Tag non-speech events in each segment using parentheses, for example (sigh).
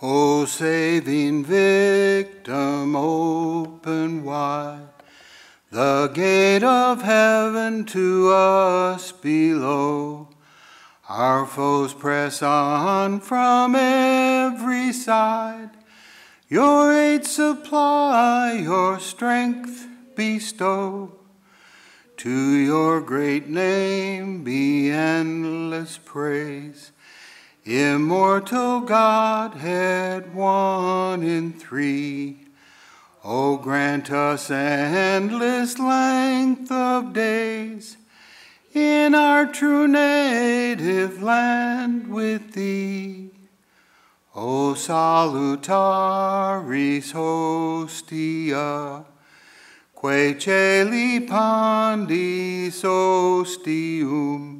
O saving victim, open wide the gate of heaven to us below. Our foes press on from every side. Your aid supply, your strength bestow. To your great name be endless praise. Immortal Godhead, one in three. O grant us endless length of days in our true native land with thee. O salutaris hostia, que celi pandis ostium,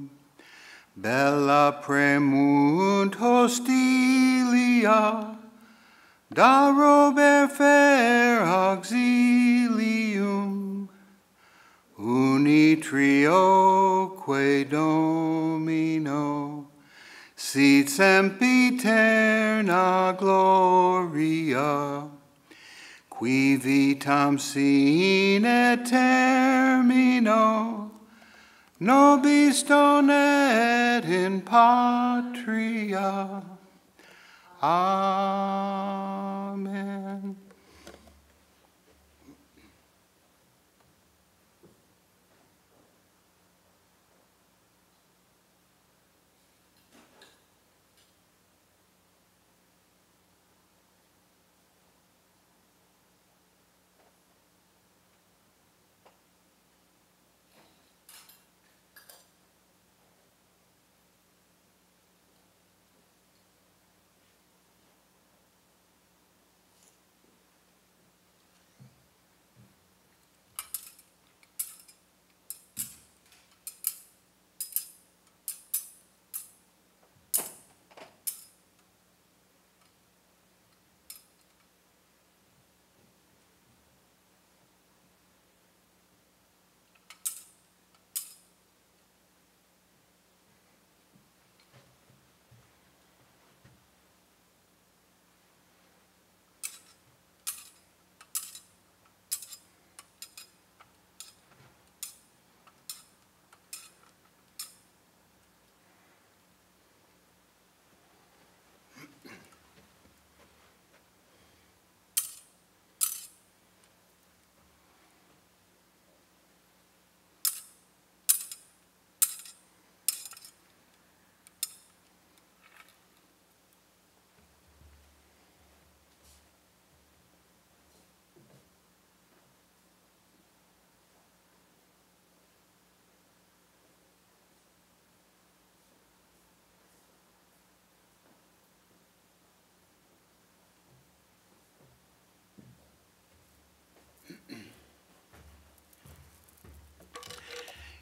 bella premunt hostilia, da rober fer auxilium, uni trioque domino, sit sempiterna gloria, qui vitam sine termino, nobis donet in patria. Amen.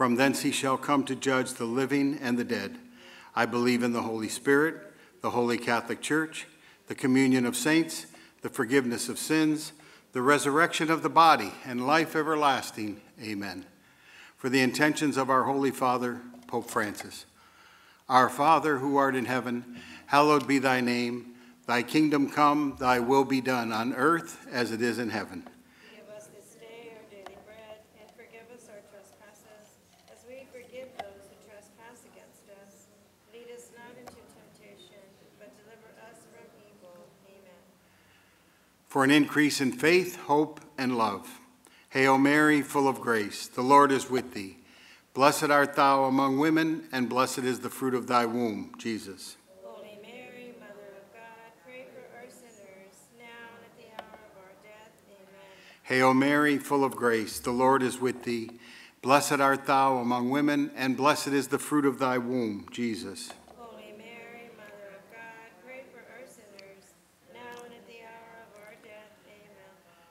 From thence he shall come to judge the living and the dead. I believe in the Holy Spirit, the Holy Catholic Church, the communion of saints, the forgiveness of sins, the resurrection of the body, and life everlasting. Amen. For the intentions of our Holy Father, Pope Francis. Our Father, who art in heaven, hallowed be thy name. Thy kingdom come, thy will be done on earth as it is in heaven. For an increase in faith, hope, and love. Hail Mary, full of grace, the Lord is with thee. Blessed art thou among women, and blessed is the fruit of thy womb, Jesus. Holy Mary, Mother of God, pray for us sinners, now and at the hour of our death. Amen. Hail Mary, full of grace, the Lord is with thee. Blessed art thou among women, and blessed is the fruit of thy womb, Jesus. Holy Mary, Mother of God, pray for us sinners, now and at the hour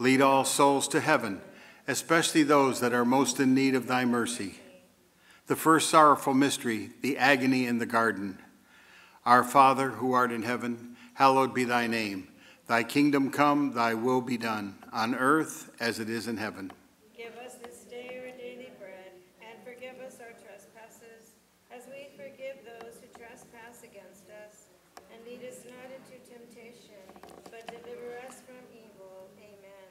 Lead all souls to heaven, especially those that are most in need of thy mercy. The first sorrowful mystery, the agony in the garden. Our Father, who art in heaven, hallowed be thy name. Thy kingdom come, thy will be done, on earth as it is in heaven. Give us this day our daily bread, and forgive us our trespasses, as we forgive those who trespass against us. And lead us not into temptation, but deliver us from evil. Amen.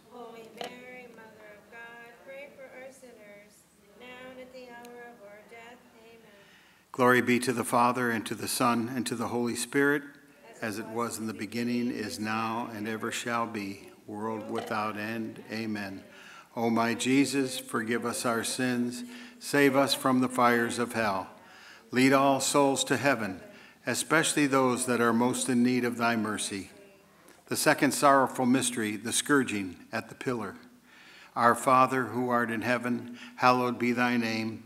Glory be to the Father, and to the Son, and to the Holy Spirit, as it was in the beginning, is now, and ever shall be, world without end. Amen. O my Jesus, forgive us our sins, save us from the fires of hell. Lead all souls to heaven, especially those that are most in need of thy mercy. The second sorrowful mystery, the scourging at the pillar. Our Father, who art in heaven, hallowed be thy name.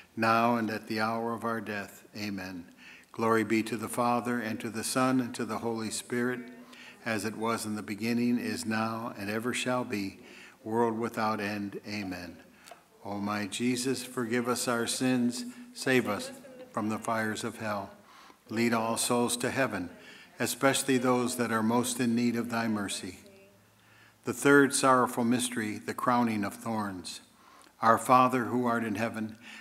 now and at the hour of our death. Amen. Glory be to the Father, and to the Son, and to the Holy Spirit, as it was in the beginning, is now, and ever shall be, world without end. Amen. O my Jesus, forgive us our sins, save us from the fires of hell. Lead all souls to heaven, especially those that are most in need of thy mercy. The third sorrowful mystery, the crowning of thorns. Our Father who art in heaven,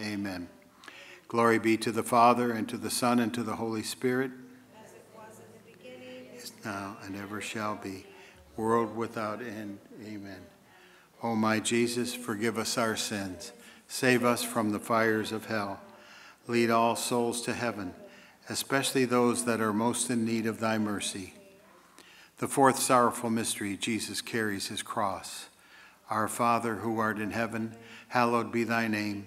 Amen. Glory be to the Father, and to the Son, and to the Holy Spirit, as it was in the beginning, is now and ever shall be, world without end. Amen. O my Jesus, forgive us our sins, save us from the fires of hell, lead all souls to heaven, especially those that are most in need of thy mercy. The fourth sorrowful mystery, Jesus carries his cross. Our Father, who art in heaven, hallowed be thy name.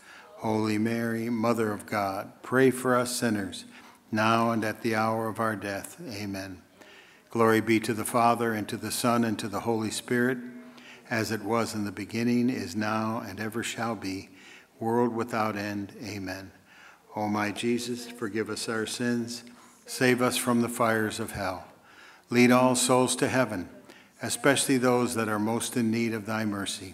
Holy Mary, Mother of God, pray for us sinners, now and at the hour of our death. Amen. Glory be to the Father, and to the Son, and to the Holy Spirit, as it was in the beginning, is now, and ever shall be, world without end. Amen. O my Jesus, forgive us our sins, save us from the fires of hell. Lead all souls to heaven especially those that are most in need of thy mercy.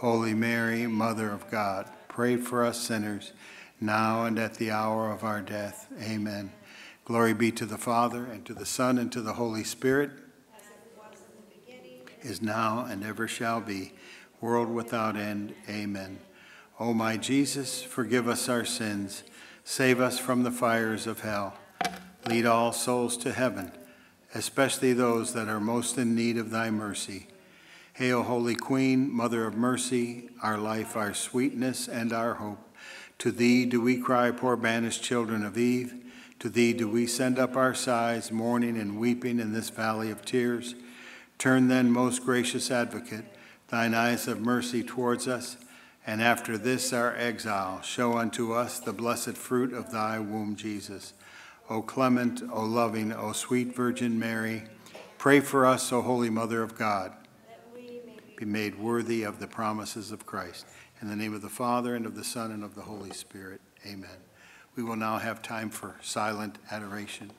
Holy Mary, Mother of God, pray for us sinners, now and at the hour of our death. Amen. Glory be to the Father, and to the Son, and to the Holy Spirit, is now and ever shall be, world without end. Amen. O my Jesus, forgive us our sins, save us from the fires of hell. Lead all souls to heaven, especially those that are most in need of thy mercy. Hail, Holy Queen, Mother of Mercy, our life, our sweetness, and our hope. To thee do we cry, poor banished children of Eve. To thee do we send up our sighs, mourning and weeping in this valley of tears. Turn then, most gracious advocate, thine eyes of mercy towards us, and after this our exile, show unto us the blessed fruit of thy womb, Jesus. O clement, O loving, O sweet Virgin Mary, pray for us, O holy Mother of God, be made worthy of the promises of Christ. In the name of the Father, and of the Son, and of the Holy Spirit, amen. We will now have time for silent adoration.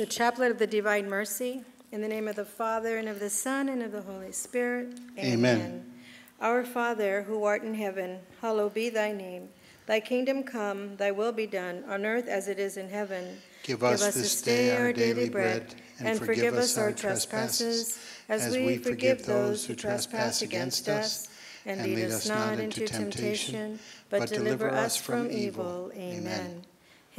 The Chaplet of the Divine Mercy, in the name of the Father, and of the Son, and of the Holy Spirit. Amen. Our Father, who art in heaven, hallowed be thy name. Thy kingdom come, thy will be done, on earth as it is in heaven. Give us this day our daily bread, and forgive us our trespasses, as we forgive those who trespass against us. And lead us not into temptation, but deliver us from evil. Amen.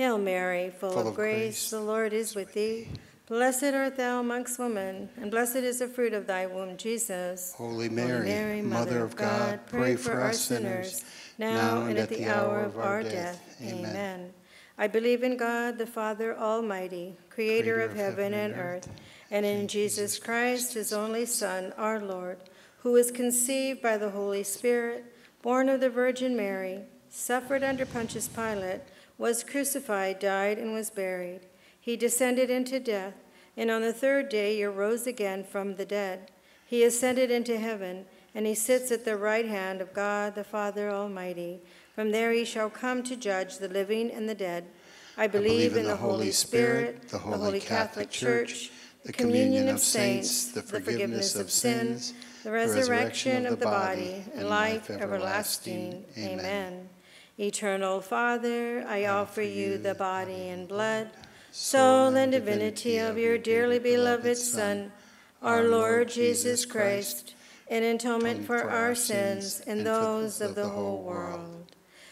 Hail Mary, full of grace, the Lord is with thee. Blessed art thou amongst women, and blessed is the fruit of thy womb, Jesus. Holy Mary, Mother of God, pray for us sinners, now and at the hour of our death. Amen. I believe in God, the Father Almighty, creator of heaven and earth, and in Jesus Christ, his only Son, our Lord, who was conceived by the Holy Spirit, born of the Virgin Mary, suffered under Pontius Pilate, was crucified, died, and was buried. He descended into death, and on the third day he arose again from the dead. He ascended into heaven, and he sits at the right hand of God the Father Almighty. From there he shall come to judge the living and the dead. I believe, in the Holy Spirit, the Holy Catholic Church, the communion of saints, the forgiveness of sins, the resurrection of the body, and life everlasting. Amen. Eternal Father, I offer you the body and blood, soul, and divinity of your dearly beloved Son, our Lord Jesus Christ, in atonement for our sins and those of the whole world.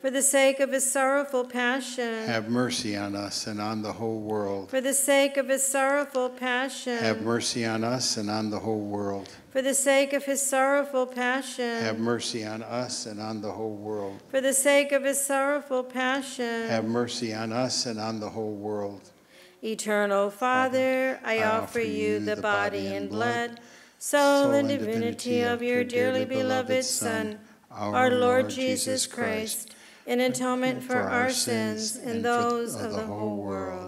For the sake of his sorrowful passion, Have mercy on us and on the whole world. for the sake of his sorrowful passion, Have mercy on us and on the whole world. for the sake of his sorrowful passion, Have mercy on us and on the whole world. for the sake of his sorrowful passion. Have mercy on us and on the whole world. Eternal Father, I offer you the body and blood, soul and divinity of your dearly beloved Son, our Lord Jesus Christ, in atonement for our sins and those of the whole world.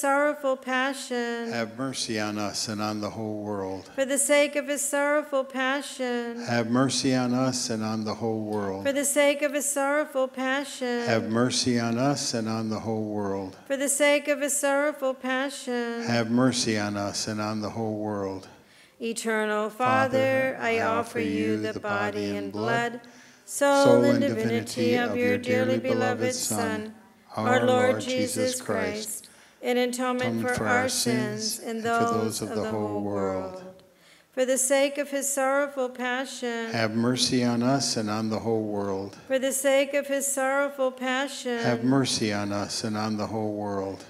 sorrowful passion, Have mercy on us and on the whole world. for the sake of his sorrowful passion, Have mercy on us and on the whole world. for the sake of his sorrowful passion, Have mercy on us and on the whole world. for the sake of his sorrowful passion. Have mercy on us and on the whole world. Eternal Father, I offer you the body and blood, soul and divinity of your dearly beloved Son, our Lord Jesus Christ, in atonement for our sins and those of the whole world. For the sake of his sorrowful passion, Have mercy on us and on the whole world. for the sake of his sorrowful passion, Have mercy on us and on the whole world.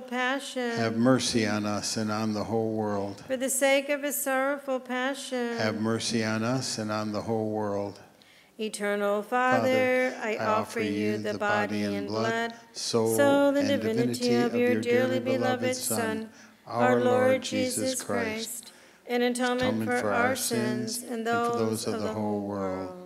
passion, Have mercy on us and on the whole world. for the sake of his sorrowful passion. Have mercy on us and on the whole world. Eternal Father, I offer you the body and blood, soul, soul and divinity of your dearly beloved Son, our Lord Jesus Christ, in atonement for our sins and those of the whole world.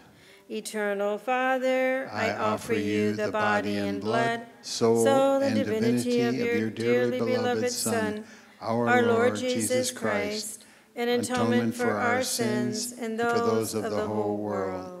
Eternal Father, I offer you the body and blood, soul, soul, and divinity of your dearly beloved Son, our Lord Jesus Christ, an atonement for our sins and those of the whole world.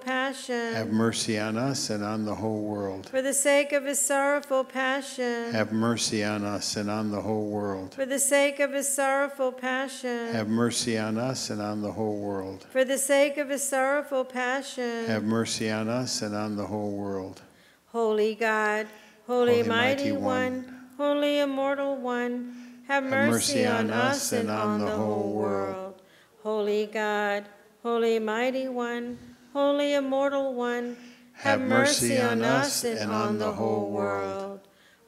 passion. Have mercy on us and on the whole world. For the sake of his sorrowful passion. Have mercy on us and on the whole world. For the sake of his sorrowful passion. Have mercy on us and on the whole world. For the sake of his sorrowful passion. Have mercy on us and on the whole world. Holy God, Holy, Holy Mighty Mighty One, One, Holy Immortal One, have mercy on us and on the whole world. Holy God, Holy Mighty One, Holy Immortal One, have mercy on us and on the whole world.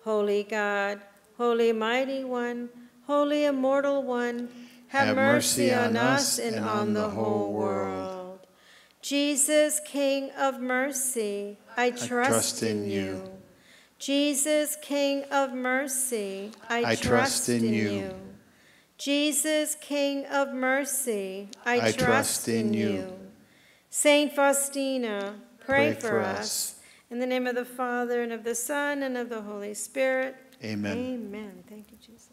Holy God, Holy Mighty One, Holy Immortal One, have mercy on us and on the whole world. Jesus, King of mercy, I trust in you. Jesus, King of mercy, I trust in you. Jesus, King of mercy, I trust in you. Saint Faustina, pray for us. In the name of the Father, and of the Son, and of the Holy Spirit. Amen. Amen. Thank you, Jesus.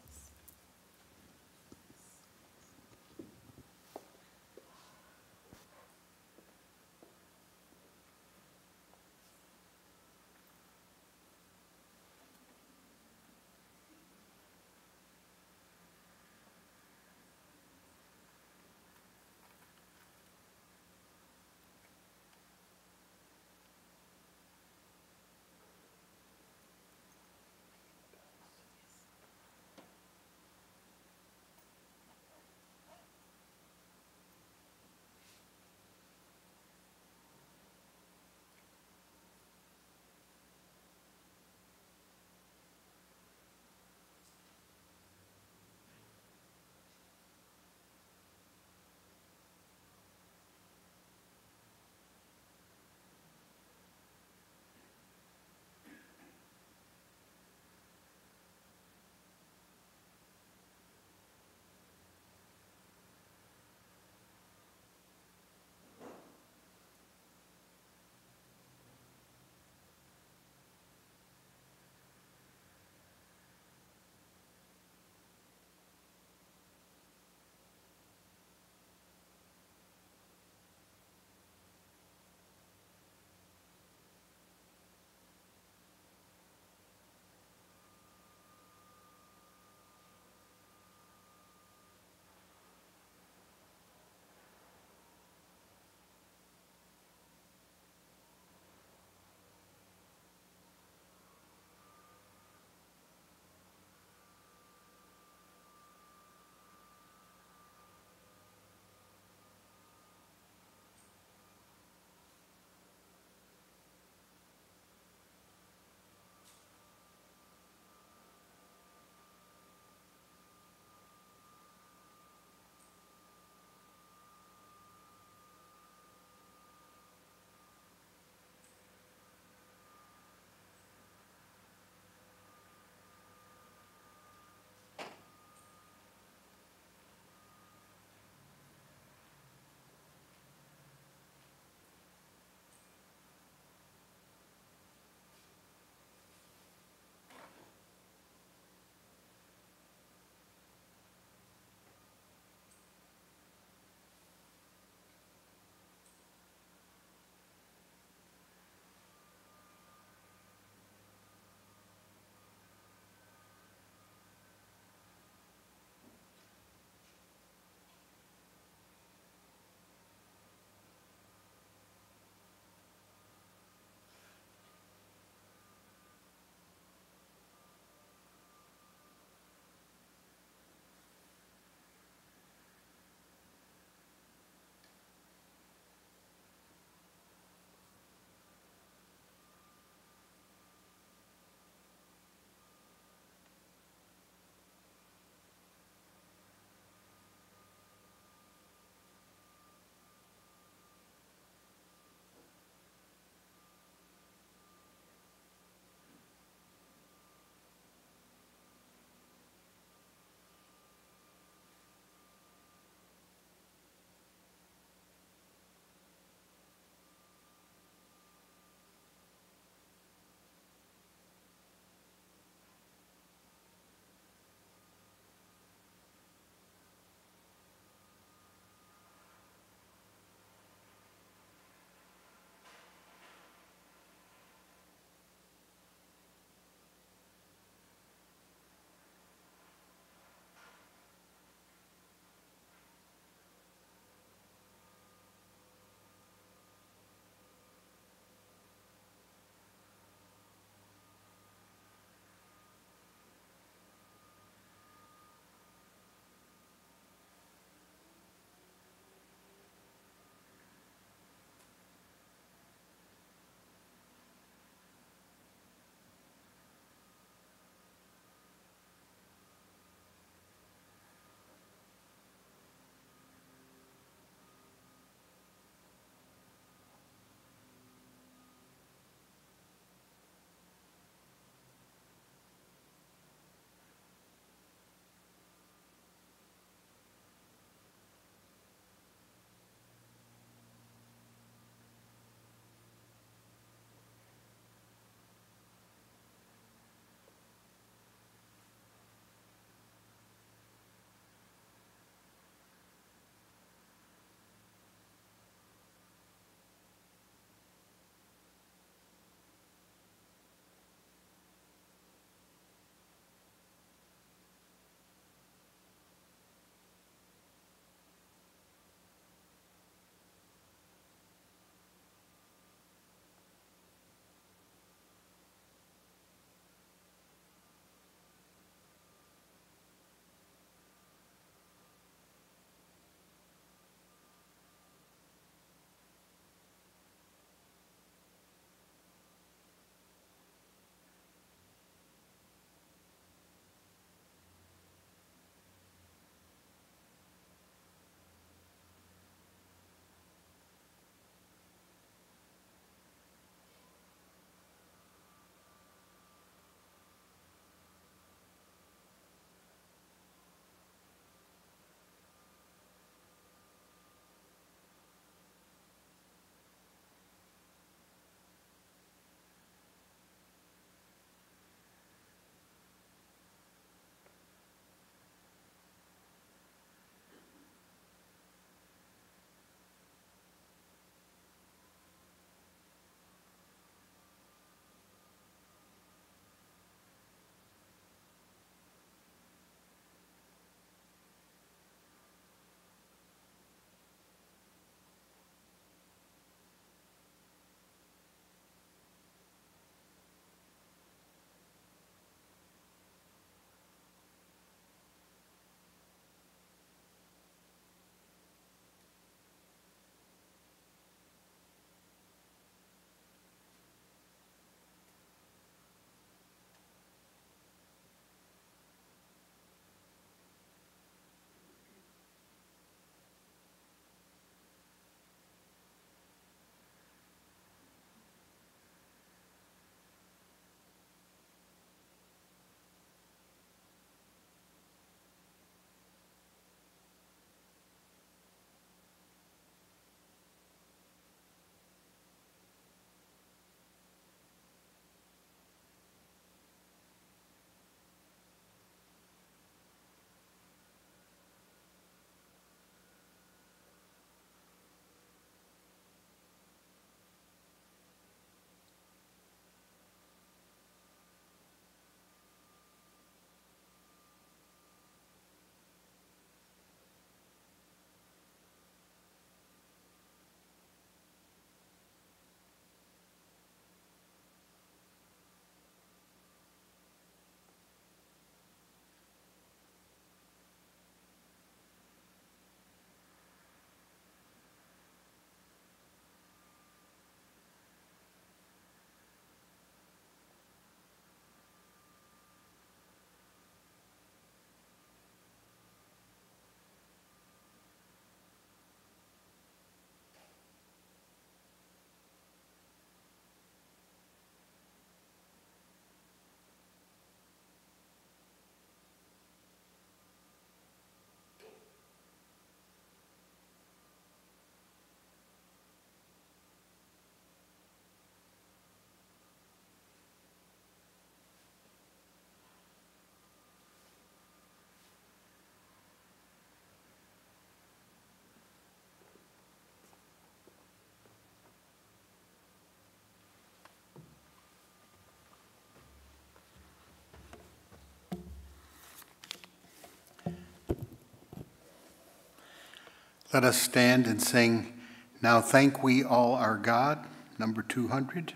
Let us stand and sing, Now Thank We All Our God, number 200.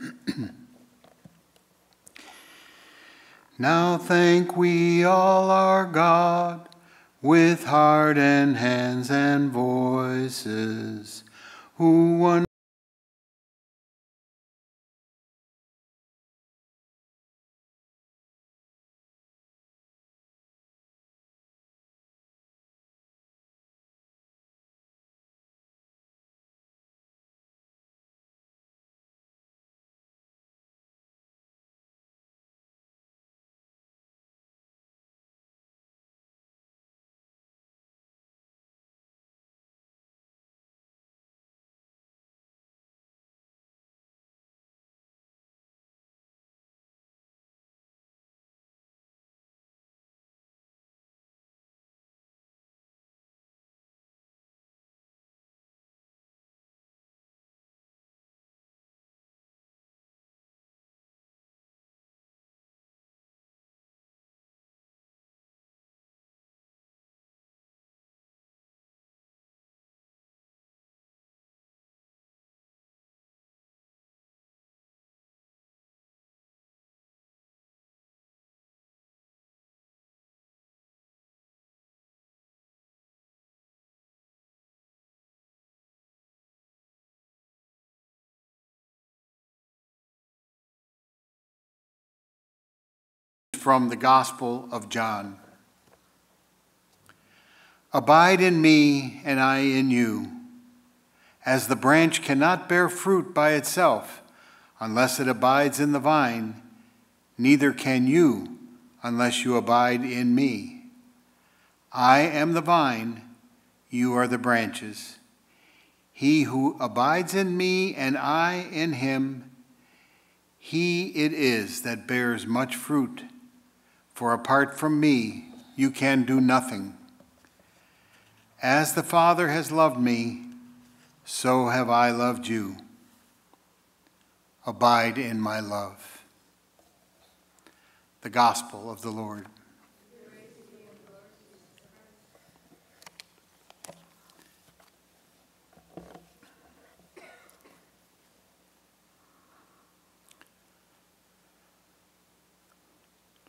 (clears throat) now thank we all our God with heart and hands and voices, who one from the Gospel of John. Abide in me, and I in you. As the branch cannot bear fruit by itself unless it abides in the vine, neither can you unless you abide in me. I am the vine, you are the branches. He who abides in me and I in him, he it is that bears much fruit for apart from me, you can do nothing. As the Father has loved me, so have I loved you. Abide in my love. The Gospel of the Lord.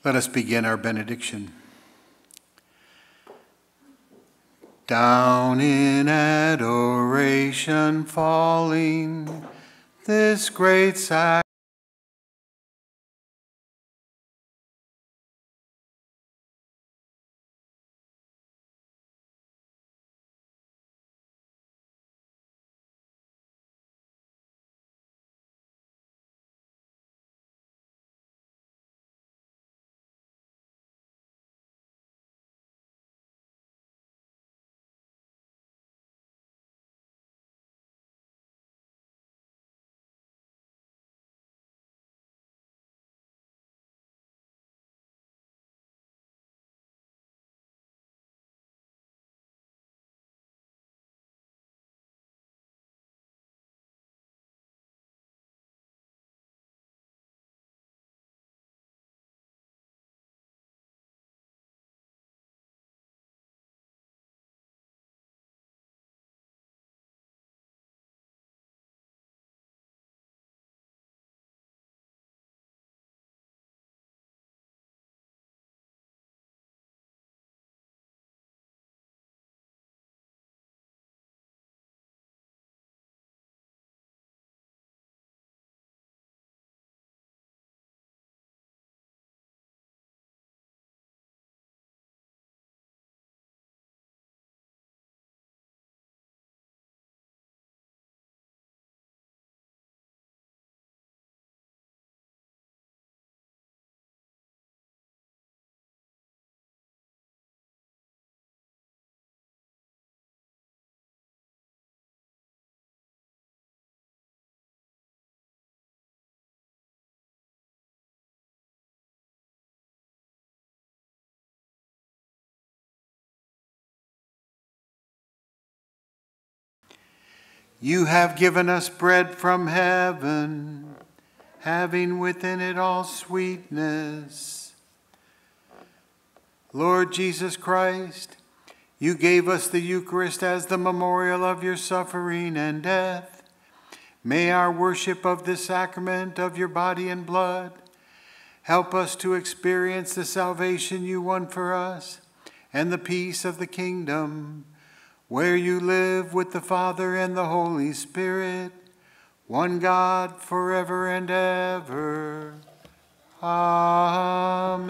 Let us begin our benediction. Down in adoration falling, this great sacrifice. You have given us bread from heaven, having within it all sweetness. Lord Jesus Christ, You gave us the Eucharist as the memorial of your suffering and death. May our worship of this sacrament of your body and blood help us to experience the salvation you won for us and the peace of the kingdom, where you live with the Father and the Holy Spirit, one God forever and ever. Amen.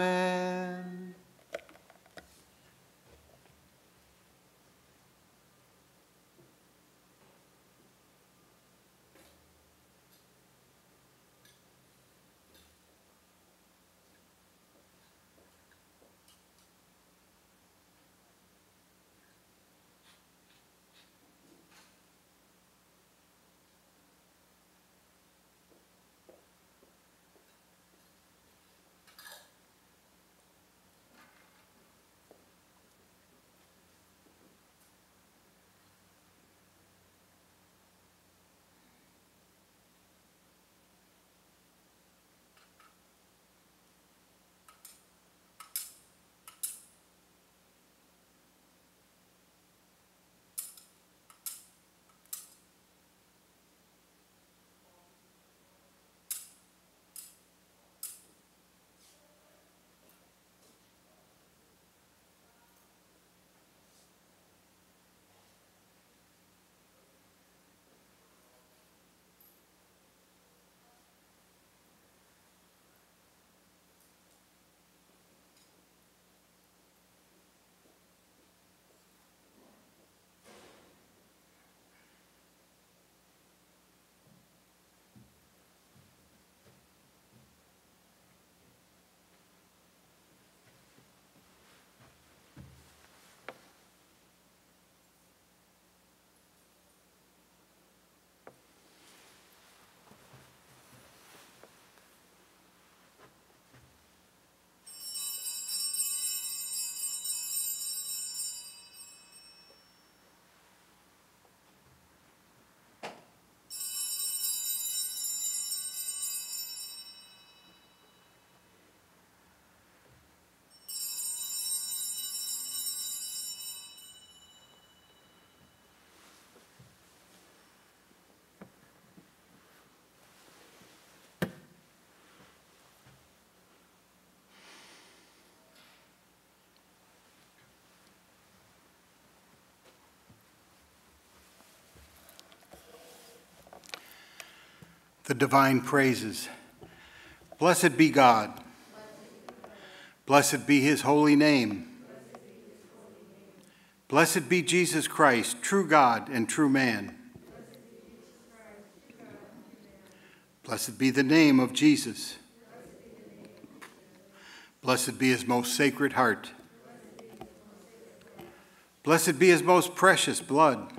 The divine praises. Blessed be God. Blessed be his holy name. Blessed be Jesus Christ, true God and true man. Blessed be the name of Jesus. Blessed be his most sacred heart. Blessed be his most precious blood.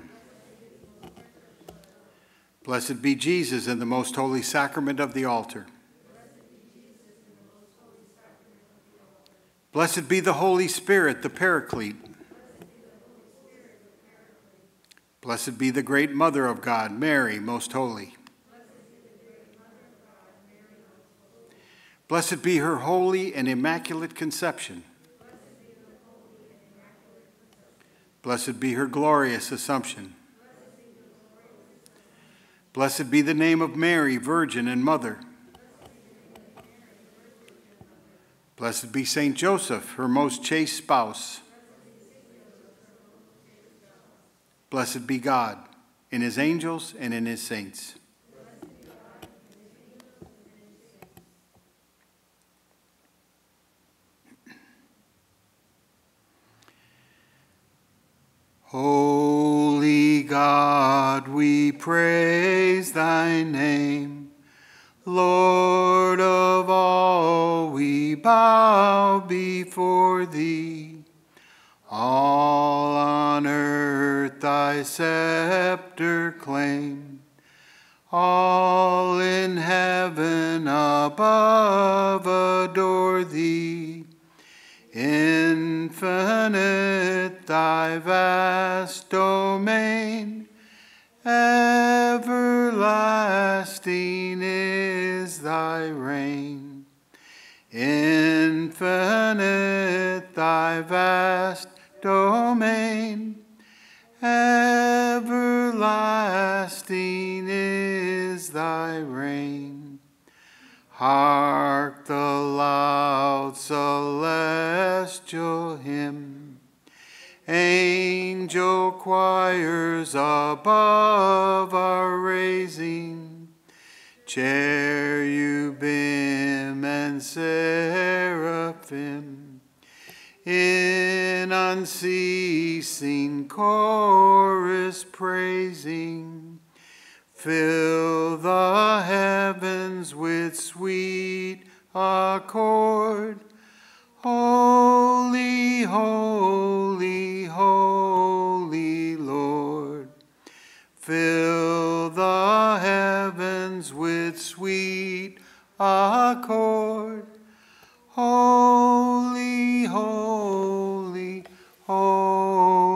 Blessed be Jesus in the most holy sacrament of the altar. Blessed be the Holy Spirit, the Paraclete. Blessed be the great Mother of God, Mary, most holy. Blessed be her holy and immaculate conception. Blessed be her glorious assumption. Blessed be the name of Mary, Virgin and Mother. Blessed be Saint Joseph, her most chaste spouse. Blessed be God in his angels and in his saints. Holy God, we praise thy name. Lord of all, we bow before thee. All on earth thy scepter claim. All in heaven above adore thee. Infinite thy vast domain, everlasting is thy reign. Infinite thy vast domain. Everlasting is thy reign. Hark the celestial hymn. Angel choirs above are raising. Cherubim and seraphim in unceasing chorus praising. Fill the heavens with sweet accord. Holy, holy, holy Lord. Fill the heavens with sweet accord. Holy, holy, holy.